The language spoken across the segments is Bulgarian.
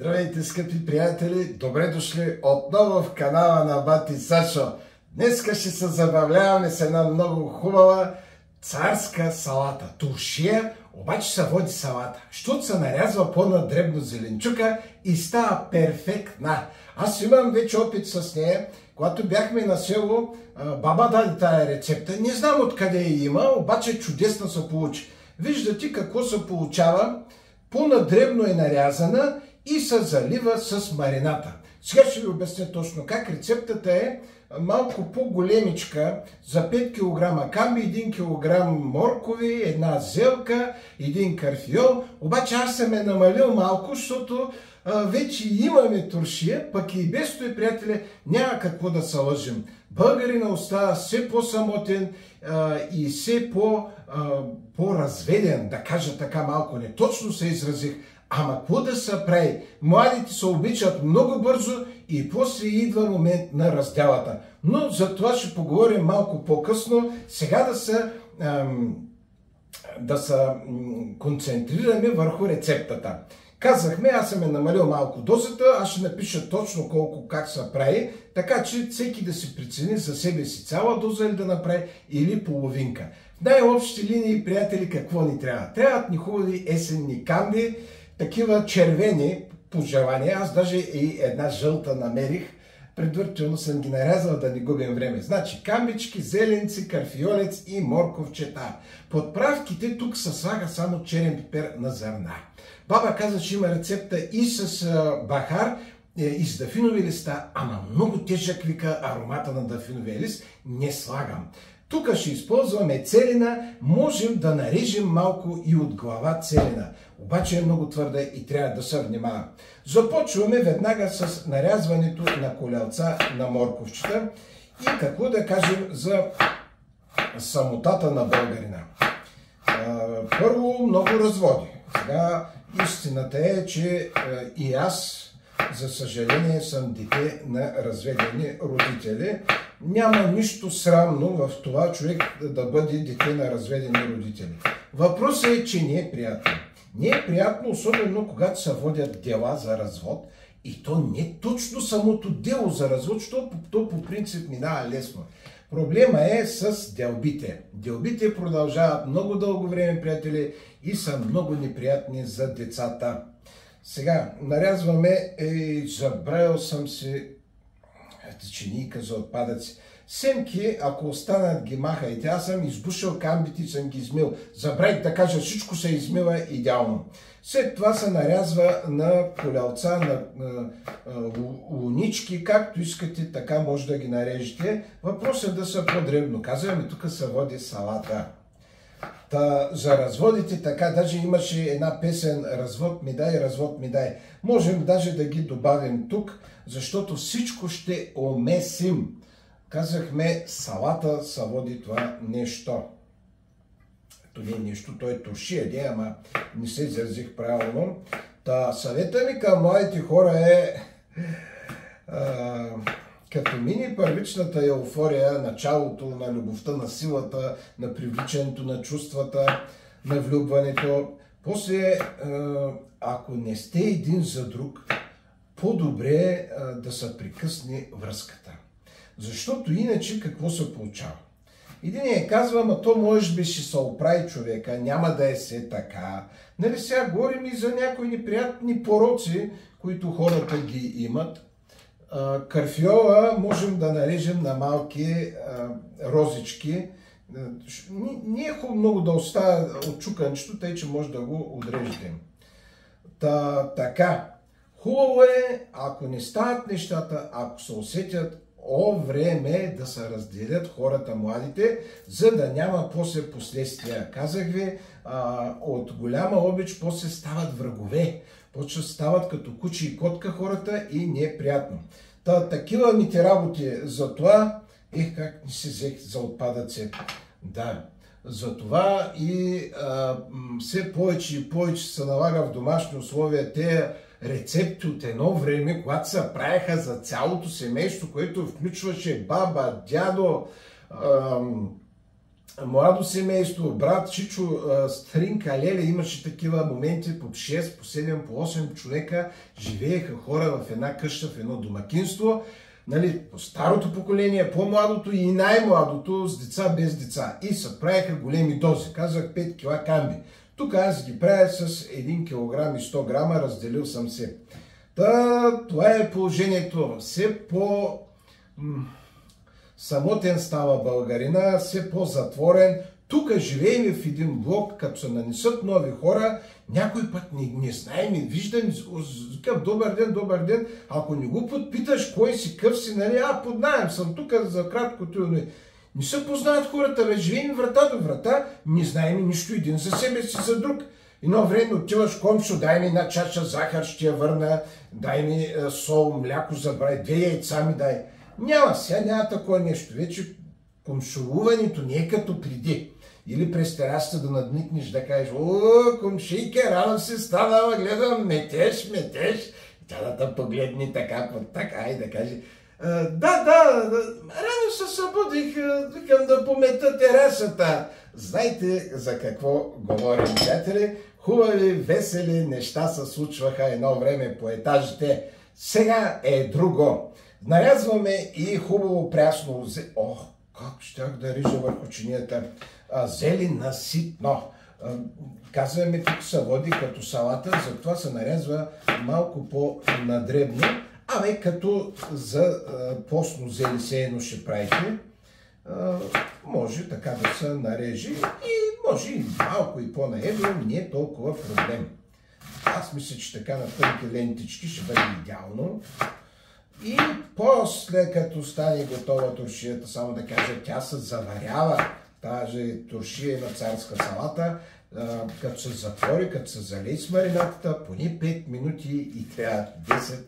Здравейте, скъпи приятели! Добре дошли отново в канала на Бати Сашо. Днеска ще се забавляваме с една много хубава царска салата. Туршия, обаче се води салата. Щото се нарязва по-надребно зеленчука и става перфектна. Аз имам вече опит с нея. Когато бяхме на село, баба даде тая рецепта. Не знам откъде я има, обаче чудесно се получи. Виждате какво се получава. По-надребно е нарязана и се залива с марината. Сега ще ви обясня точно как. Рецептата е малко по-големичка за 5 кг камби, 1 кг моркови, една зелка, един карфиол. Обаче аз съм е намалил малко, защото а, вече имаме туршия, пък и без той, приятели, няма какво да се лъжим. Българина остава все по-самотен а, и все по, а, по-разведен, да кажа така малко. Не точно се изразих, Ама какво да се прави? Младите се обичат много бързо и после идва момент на разделата. Но за това ще поговорим малко по-късно. Сега да се, да се концентрираме върху рецептата. Казахме, аз съм е намалил малко дозата, аз ще напиша точно колко, как се прави, така че всеки да си прецени за себе си цяла доза или да направи или половинка. В най-общи линии, приятели, какво ни трябва? Трябват ни хубави есенни канди, такива червени пожелания. Аз даже и една жълта намерих. Предварително съм ги нарязал да не губим време. Значи камбички, зеленци, карфиолец и морковчета. Подправките тук се слага само черен пипер на зърна. Баба каза, че има рецепта и с бахар, е, и с дафинови листа, ама много тежък вика аромата на дафиновия лист, не слагам. Тук ще използваме целина, можем да нарежем малко и от глава целина. Обаче е много твърда и трябва да се внимава. Започваме веднага с нарязването на колелца на морковчета и какво да кажем за самотата на българина. Първо, много разводи. Сега истината е, че и аз за съжаление съм дете на разведени родители. Няма нищо срамно в това човек да бъде дете на разведени родители. Въпросът е, че не е приятно. Не е приятно, особено когато се водят дела за развод. И то не точно самото дело за развод, защото то по принцип минава лесно. Проблема е с делбите. Делбите продължават много дълго време, приятели, и са много неприятни за децата. Сега, нарязваме, ей, забравил съм си теченика за отпадъци. Семки, ако останат, ги махайте. Аз съм избушил камбите и съм ги измил. Забравих да кажа, всичко се измива идеално. След това се нарязва на колелца, на, на, на лунички, както искате, така може да ги нарежете. Въпросът е да са по-дребно. Казваме, тук се води салата. Та, за разводите така, даже имаше една песен Развод ми дай, развод ми дай. Можем даже да ги добавим тук, защото всичко ще омесим. Казахме, салата са води това нещо. То не е нещо, то е туршия, де, ама не се изразих правилно. Та, съвета ми към младите хора е а, като мини първичната еуфория, началото на любовта, на силата, на привличането на чувствата, на влюбването, после, ако не сте един за друг, по-добре е да се прекъсне връзката. Защото иначе какво се получава? Един е казва, ама то може би ще се оправи човека, няма да е се така. Нали сега говорим и за някои неприятни пороци, които хората ги имат. Карфиола можем да нарежем на малки розички. Не е хубаво много да оставя от чуканчето, тъй че може да го отрежете. Та, така, хубаво е, ако не стават нещата, ако се усетят, о време да се разделят хората младите, за да няма после последствия. Казах ви, от голяма обич после стават врагове. Почва стават като кучи и котка хората и не е приятно. Та, такива ми те работи. Затова, ех, как не се взех за отпадъци. Да, затова и а, все повече и повече се налага в домашни условия те рецепти от едно време, когато се правеха за цялото семейство, което включваше баба, дядо, а, младо семейство, брат, Чичо, Стринка, Леле, имаше такива моменти по 6, по 7, по 8 човека, живееха хора в една къща, в едно домакинство, нали, по старото поколение, по-младото и най-младото, с деца, без деца. И се правиха големи дози. Казах 5 кила камби. Тук аз ги правя с 1 кг и 100 грама, разделил съм се. Та, това е положението. Все по самотен става българина, все по-затворен. Тук живеем в един блок, като се нанесат нови хора, някой път не, не знаем, не виждам, викам добър ден, добър ден, ако не го подпиташ кой си, къв си, нали, а поднаем съм тук за краткото, не, не се познават хората, бе, живеем врата до врата, не знаем нищо един за себе си, за друг. Едно време отиваш комшо, дай ми една чаша захар, ще я върна, дай ми е, сол, мляко забрай, две яйца ми дай. Няма, сега няма такова нещо. Вече комшуването не е като преди. Или през терасата да надникнеш, да кажеш, о, комшийка, рано си станала, гледам, метеш, метеш. Тя да те погледни така, така и да каже, да, да, рано се събудих, викам да помета терасата. Знаете за какво говорим, приятели? Хубави, весели неща се случваха едно време по етажите. Сега е друго. Нарязваме и хубаво прясно зе... Ох, как щях да рижа върху чинията. Зели наситно. Казваме, тук се води като салата, затова се нарязва малко по-надребно. Абе, като за постно зели сеено ще правите, може така да се нарежи и може и малко и по-наедро, не е толкова проблем. Аз мисля, че така на тънки лентички ще бъде идеално. И после, като стане готова туршията, само да кажа, тя се заварява. Тази туршия на царска салата, като се затвори, като се залей с маринатата, поне 5 минути и трябва 10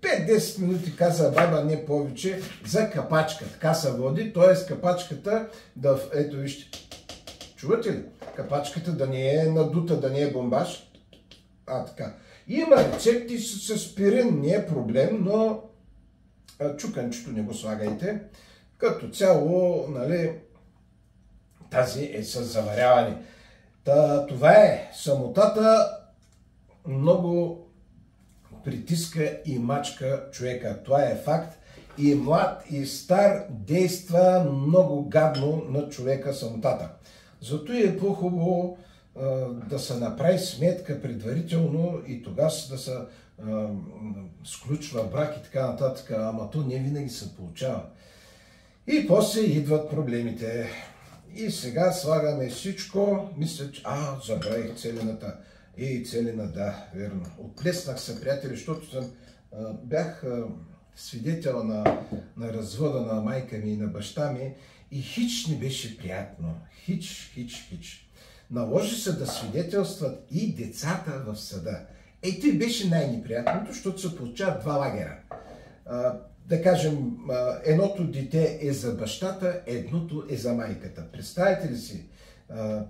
5-10 минути каза баба, не повече, за капачка. Така се води, т.е. капачката да, ето вижте, чувате ли? Капачката да не е надута, да не е бомбаж. А, така. Има рецепти с, с не е проблем, но чуканчето не го слагайте. Като цяло, нали, тази е с заваряване. Та, това е самотата много притиска и мачка човека. Това е факт. И млад и стар действа много гадно на човека самотата. Зато е по-хубаво да се направи сметка предварително и тогава да се сключва брак и така нататък, ама то не винаги се получава. И после идват проблемите. И сега слагаме всичко. Мисля, че... А, забравих целената. И целина, да, верно. Оплеснах се, приятели, защото съм, бях свидетел на, на развода на майка ми и на баща ми и хич не беше приятно. Хич, хич, хич. Наложи се да свидетелстват и децата в съда. Ей, той беше най-неприятното, защото се получават два лагера. А, да кажем, едното дете е за бащата, едното е за майката. Представете ли си?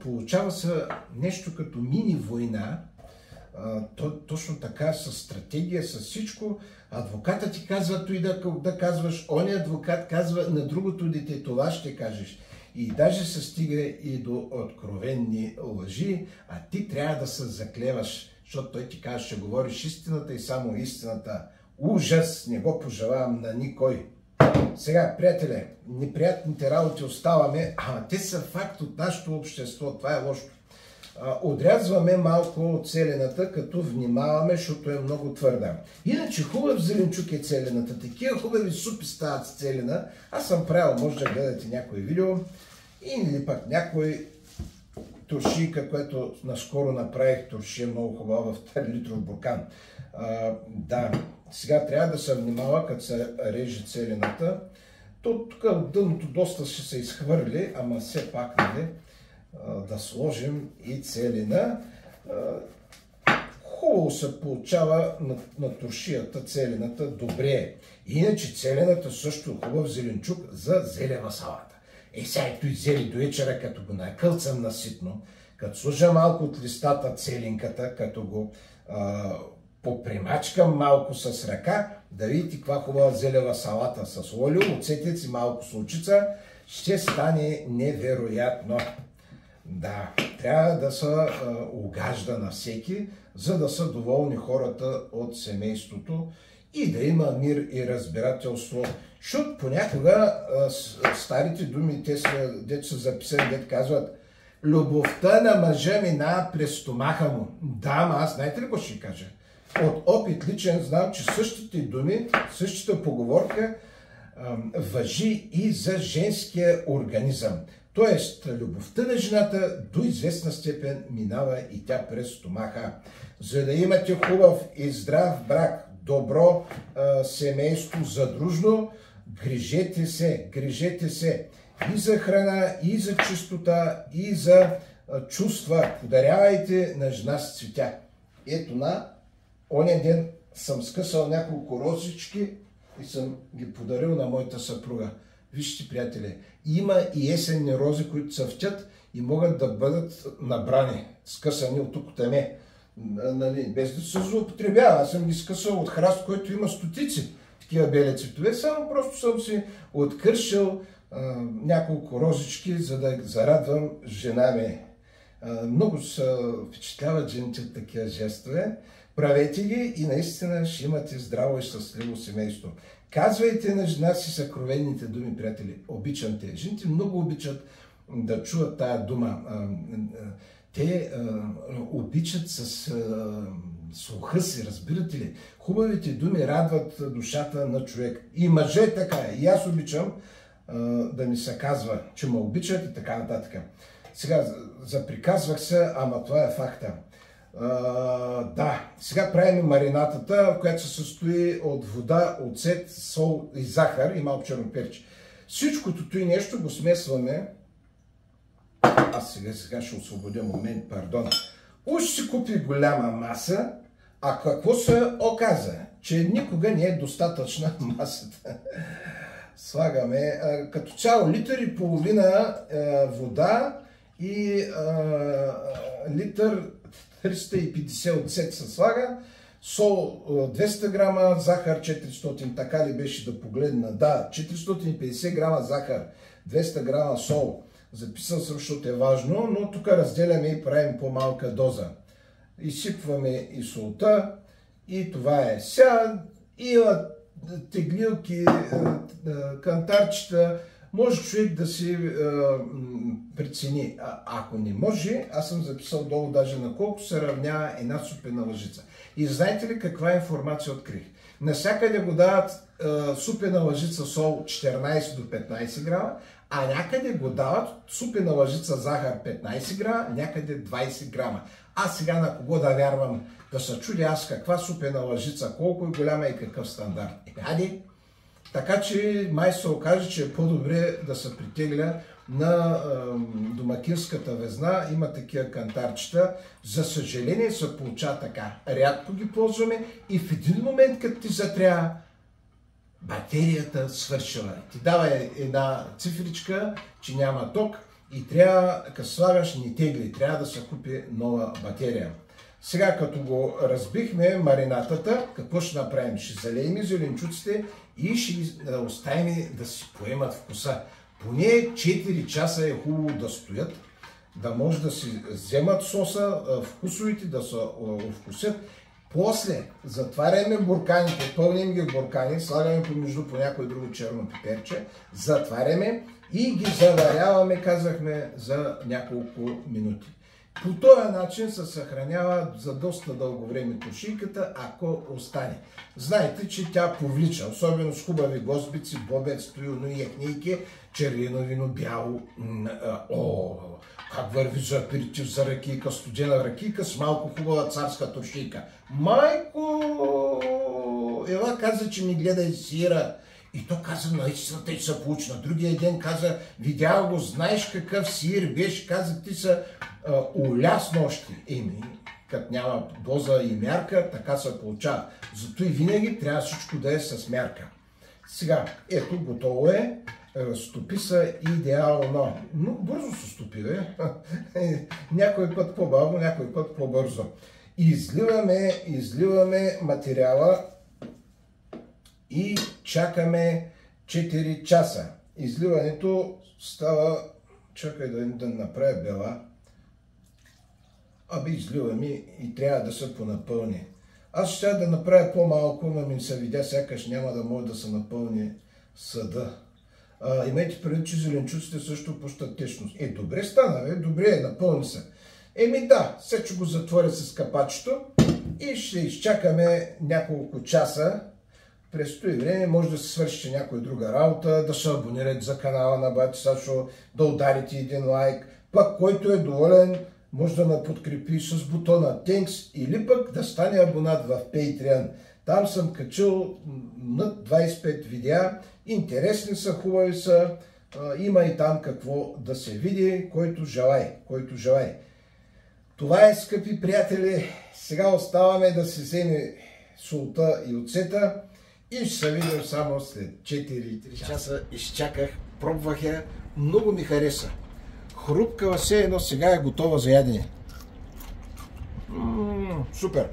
получава се нещо като мини-война, то, точно така, с стратегия, с всичко. Адвоката ти казва той да, да казваш, он адвокат казва на другото дете, това ще кажеш. И даже се стига и до откровенни лъжи, а ти трябва да се заклеваш, защото той ти казва, ще говориш истината и само истината. Ужас, не го пожелавам на никой. Сега, приятеле, неприятните работи оставаме, а те са факт от нашето общество. Това е лошо. Отрязваме малко от целената, като внимаваме, защото е много твърда. Иначе хубав зеленчук е целената. Такива хубави супи стават с целена. Аз съм правил, може да гледате някое видео. Или пък някой туршийка, което наскоро направих туршия много хубава в 3 литров буркан. А, да, сега трябва да се внимава, като се реже целената. То тук дъното доста ще се изхвърли, ама все пак нали, да сложим и целина. Хубаво се получава на, на туршията целената добре. Иначе целената също е хубав зеленчук за зелена салата. Е, сега ето и зели до вечера, като го накълцам наситно, като служа малко от листата целинката, като го а, попримачкам малко с ръка, да видите каква хубава зелева салата с олио, оцетец и малко случица. ще стане невероятно. Да, трябва да се угажда на всеки, за да са доволни хората от семейството и да има мир и разбирателство. Защото понякога старите думи, те са, дето са записани, дето казват Любовта на мъжа минава през стомаха му. Да, ама аз знаете ли ще кажа? От опит личен знам, че същите думи, същата поговорка въжи и за женския организъм. Тоест, любовта на жената до известна степен минава и тя през стомаха. За да имате хубав и здрав брак, добро а, семейство, задружно, грижете се, грижете се и за храна, и за чистота, и за а, чувства. Подарявайте на жена с цветя. Ето на, оня ден съм скъсал няколко розички и съм ги подарил на моята съпруга. Вижте, приятели, има и есенни рози, които цъфтят и могат да бъдат набрани, скъсани от тук таме, нали, без да се злоупотребява. Аз съм ги скъсал от храст, който има стотици такива бели цветове, само просто съм си откършил а, няколко розички, за да зарадвам жена ми. А, много се впечатляват жените от такива жестове. Правете ги и наистина ще имате здраво и щастливо семейство. Казвайте на жена си съкровените думи, приятели. Обичам те. Жените много обичат да чуват тая дума. Те обичат с слуха си, разбирате ли? Хубавите думи радват душата на човек. И мъже така е. И аз обичам да ми се казва, че ме обичат и така нататък. Сега, заприказвах се, ама това е факта да, сега правим маринатата, която се състои от вода, оцет, сол и захар и малко черно перче. Всичкото и нещо го смесваме. Аз сега, сега ще освободя момент, пардон. Уж си купи голяма маса, а какво се оказа? Че никога не е достатъчна масата. Слагаме като цяло литър и половина вода и литър 350 оцет се слага, сол 200 грама, захар 400, така ли беше да погледна? Да, 450 грама захар, 200 грама сол. Записал съм, защото е важно, но тук разделяме и правим по-малка доза. Изсипваме и солта и това е. Сега има теглилки, кантарчета, може човек да си е, прецени. А, ако не може, аз съм записал долу даже на колко се равнява една супена лъжица. И знаете ли каква информация открих? Насякъде го дават е, супена лъжица сол 14 до 15 грама, а някъде го дават супена лъжица захар 15 грама, някъде 20 грама. А сега на кого да вярвам? Да се чудя аз каква супена лъжица, колко е голяма и какъв стандарт. Е, така че май се окаже, че е по-добре да се притегля на домакинската везна. Има такива кантарчета. За съжаление се получава така. Рядко ги ползваме и в един момент, като ти затря, батерията свършила. Ти дава една цифричка, че няма ток и трябва, като слагаш, ни тегли. Трябва да се купи нова батерия. Сега, като го разбихме маринатата, какво ще направим? Ще залеем зеленчуците и ще оставим да си поемат вкуса. Поне 4 часа е хубаво да стоят, да може да си вземат соса, вкусовите да се вкусят. После затваряме бурканите, пълним ги буркани, слагаме помежду по някое друго черно пиперче, затваряме и ги заваряваме, казахме, за няколко минути. По този начин се съхранява за доста дълго време кошийката, ако остане. Знаете, че тя повлича, особено с хубави госбици, бобец, туилно и яхнийки, червено бяло. О, как върви за аперитив за ракийка, студена ракийка с малко хубава царска туршийка. Майко! Ела каза, че ми гледа и сира. И то каза, наистина те са получна. Другия ден каза, видял го, знаеш какъв сир беше, каза, ти са уля с нощи. Еми, като няма доза и мярка, така се получава. Зато и винаги трябва всичко да е с мярка. Сега, ето, готово е. Стопи са идеално. Но бързо се стопи, бе. някой път по-бавно, някой път по-бързо. Изливаме, изливаме материала и чакаме 4 часа. изливането става, чакай да, да направя бела, аби излива ми и трябва да се понапълни. Аз ще да направя по-малко, но ми се видя, сякаш няма да може да се напълни съда. А, имайте преди, че зеленчуците също пущат течност. Е, добре стана, бе, добре е, напълни се. Еми да, сега ще го затворя с капачето и ще изчакаме няколко часа. През този време може да се свършите някоя друга работа, да се абонирате за канала на Бати Сашо, да ударите един лайк, пък който е доволен, може да ме подкрепи с бутона Thanks или пък да стане абонат в Patreon. Там съм качил над 25 видеа, интересни са, хубави са, има и там какво да се види, който желай, който желай. Това е, скъпи приятели, сега оставаме да се вземе солта и оцета и ще се видим само след 4-3 часа. Изчаках, пробвах я, много ми хареса. Хрупкава се едно, сега е готова за ядене. супер!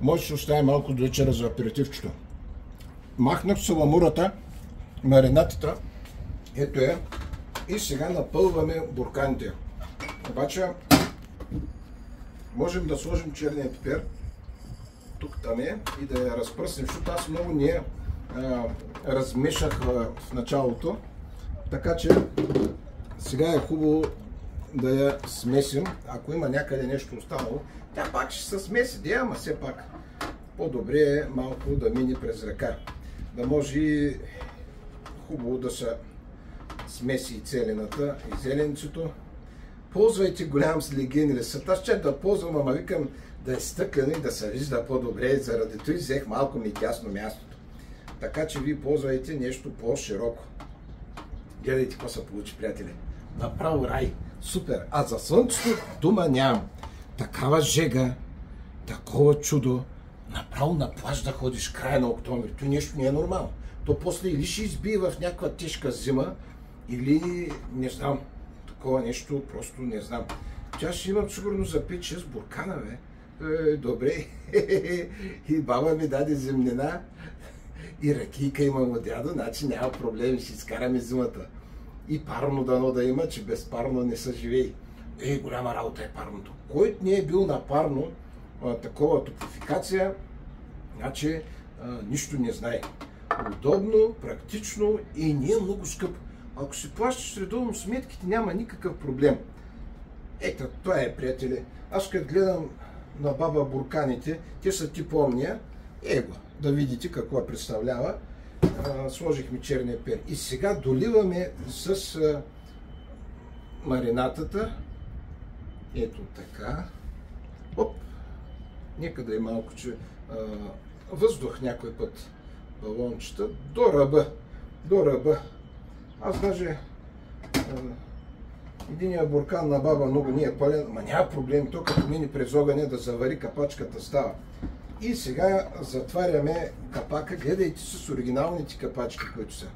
Може да оставя малко до вечера за аперитивчето. Махнах саламурата, маринатата, ето я, и сега напълваме бурканите. Обаче, можем да сложим черния пипер, тук там е, и да я разпръснем, защото аз много не я размешах в началото. Така че сега е хубаво да я смесим. Ако има някъде нещо останало, тя пак ще се смеси. Да, ама все пак по-добре е малко да мине през ръка. Да може хубаво да се смеси и целената и зеленцето. Ползвайте голям слеген лесът. Аз ще да ползвам, ама викам да е стъклено и да се вижда по-добре. Заради това взех малко ми тясно мястото. Така че ви ползвайте нещо по-широко. Гледайте какво се получи, приятели направо рай. Супер. А за слънцето дума нямам. Такава жега, такова чудо. Направо на плаж да ходиш края на октомври. То нещо не е нормално. То после или ще избие в някаква тежка зима, или не знам, такова нещо, просто не знам. Тя ще имам сигурно за 5-6 буркана, бе. Е, добре. и баба ми даде земнина. И ракийка имам от дядо, значи няма проблем, ще изкараме зимата и парно дано да има, че без парно не са живей. Е, голяма работа е парното. Който не е бил на парно, такова топификация, значи нищо не знае. Удобно, практично и не е много скъпо. Ако си плащаш редовно сметките, няма никакъв проблем. Ето, това е, приятели. Аз като гледам на баба бурканите, те са тип омния, его, да видите какво представлява сложихме черния пер. И сега доливаме с а, маринатата. Ето така. Оп! Нека да е малко, че а, въздух някой път балончета до ръба. До ръба. Аз даже а, единия буркан на баба много ни е пълен, ма няма проблем, то като мине през огъня да завари капачката става. И сега затваряме капака. Гледайте с оригиналните капачки, които са.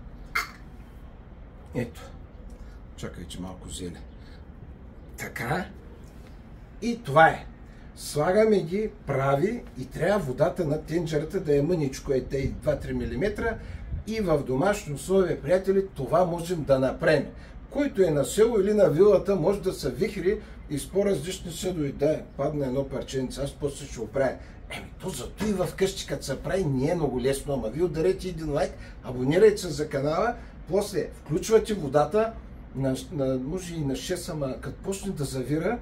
Ето. Чакай, че малко зеле. Така. И това е. Слагаме ги прави и трябва водата на тенджерата да е мъничко, е те 2-3 мм. И в домашно условие, приятели, това можем да направим. Който е на село или на вилата, може да се вихри и с по-различни съдови. Да, падна едно парченце, аз после ще оправя. Еми, то зато и в къщи, като се прави, не е много лесно, ама ви ударете един лайк, абонирайте се за канала, после включвате водата, на, на, може и на 6, ама като почне да завира,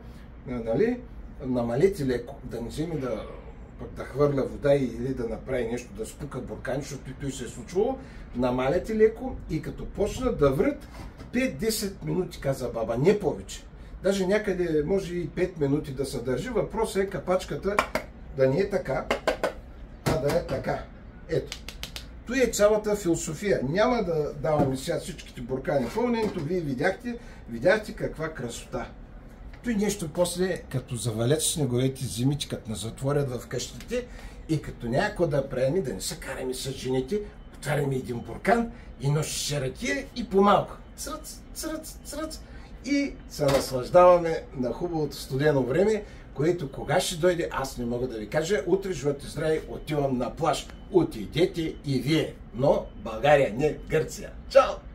нали, намалете леко, да не вземе да, да хвърля вода или да направи нещо, да спука буркани, защото и той се е случвало, намаляте леко и като почна да врат, 5-10 минути, каза баба, не повече. Даже някъде може и 5 минути да се държи. Въпросът е капачката да не е така, а да е така. Ето. Той е цялата философия. Няма да даваме сега всичките буркани пълненето. Вие видяхте, видяхте каква красота. Той нещо после, като завалят снеговете зимите, като не затворят в къщите и като някой да правим, да не се караме с жените, отваряме един буркан и нощи ракия и по-малко. Цръц, цръц, цръц. И се наслаждаваме на хубавото студено време, което кога ще дойде, аз не мога да ви кажа. Утре, живот и здраве, отивам на плаж. Отидете и вие. Но България, не Гърция. Чао!